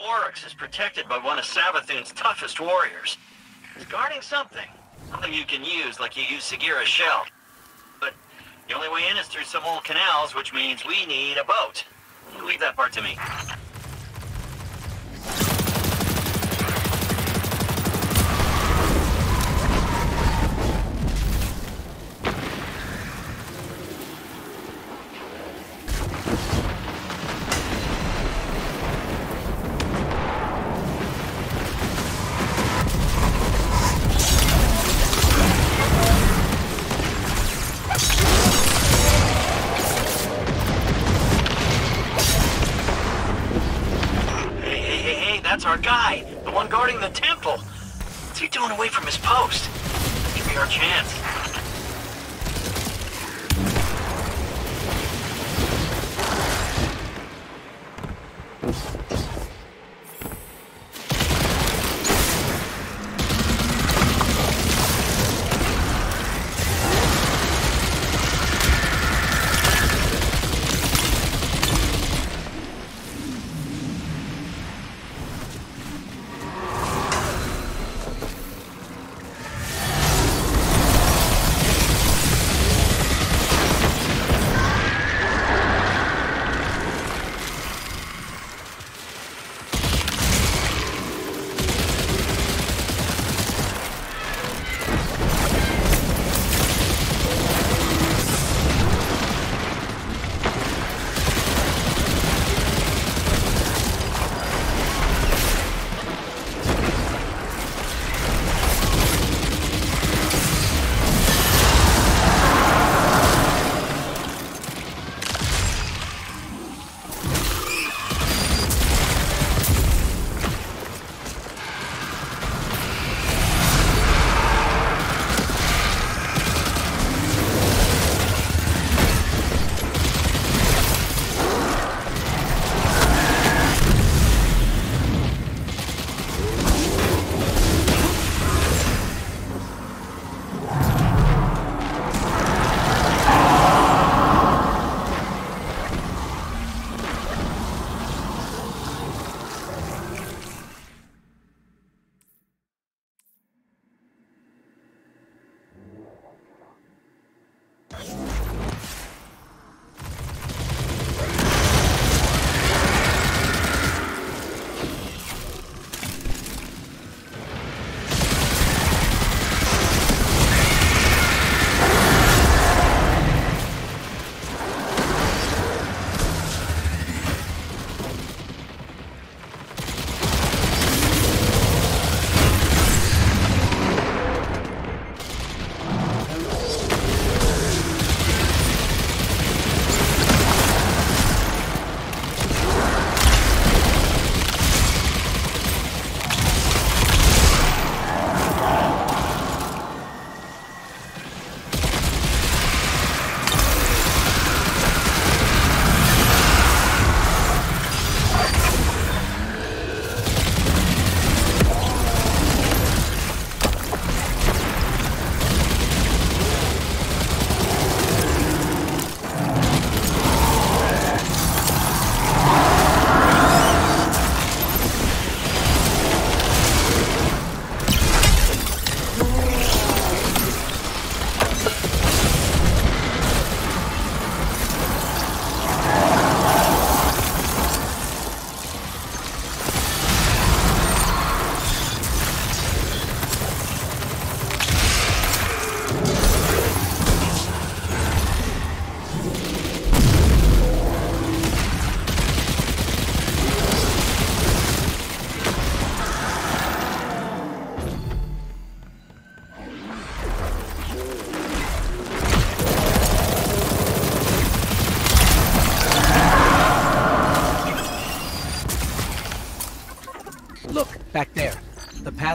barracks is protected by one of Savathun's toughest warriors. He's guarding something. Something you can use like you use Sagira's shell. But the only way in is through some old canals, which means we need a boat. Leave that part to me.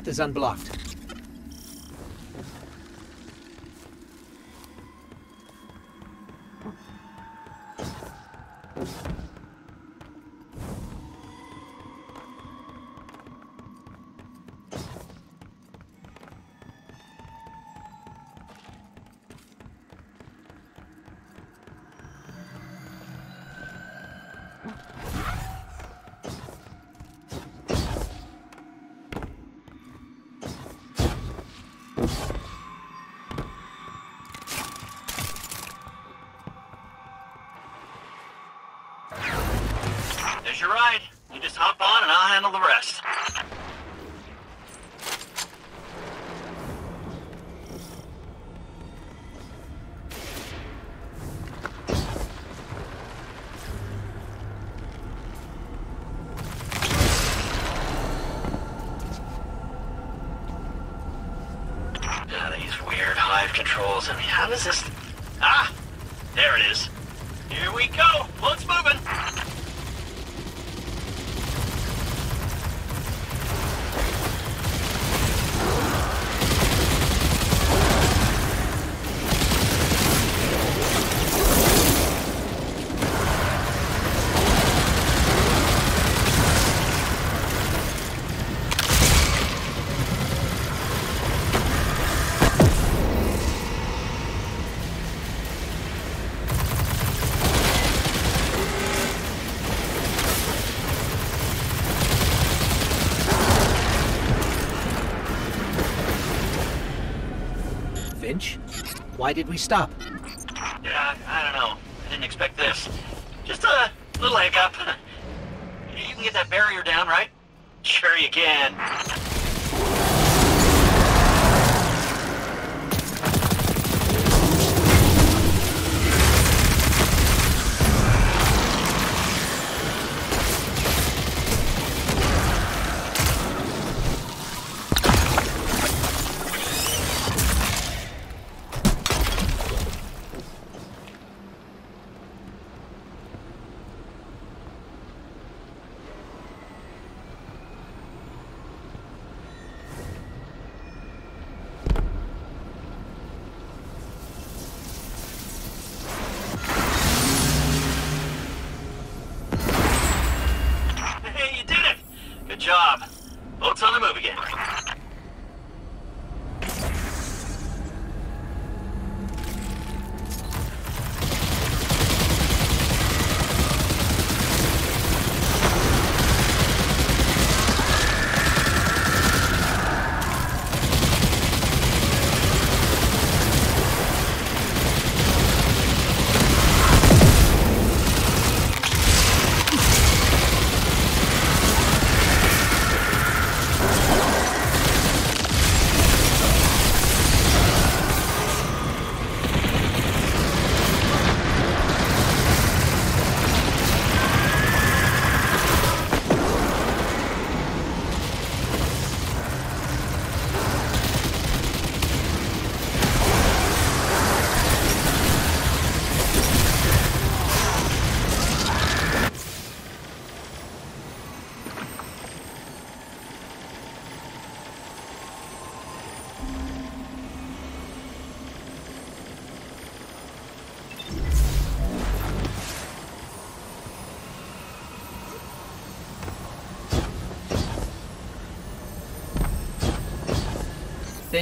Path is unblocked. Your ride. You just hop on and I'll handle the rest. Why did we stop? Yeah, I don't know. I didn't expect this. Just a little hiccup. You can get that barrier down, right? Sure you can.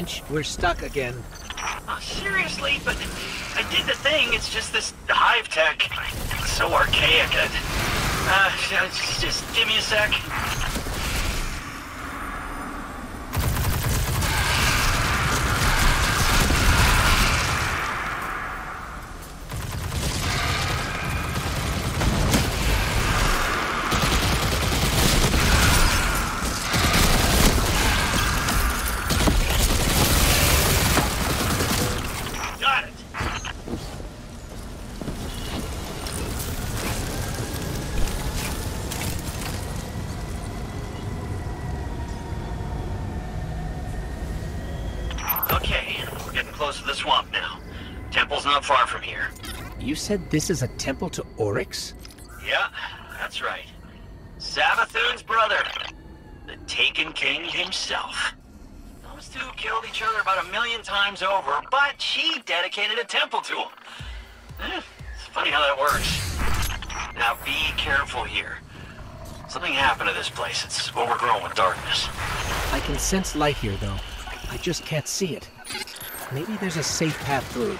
Fynch, we're stuck again. Oh, seriously? But I did the thing. It's just this hive tech. It's so archaic. Uh, uh, just, just give me a sec. Got it. Okay, we're getting close to the swamp now. Temple's not far from here. You said this is a temple to Oryx? Yeah, that's right. Savathun's brother. The Taken King himself. Those two killed each other about a million times over, but she dedicated a temple to him. Eh, It's funny how that works. Now be careful here. Something happened to this place. It's overgrown with darkness. I can sense light here, though. I just can't see it. Maybe there's a safe path through.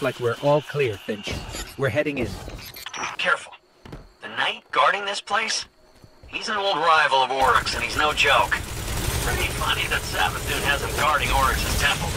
Looks like we're all clear, Fynch. We're heading in. Careful. The knight guarding this place? He's an old rival of Oryx, and he's no joke. Pretty funny that Savathun has him guarding Oryx's temple.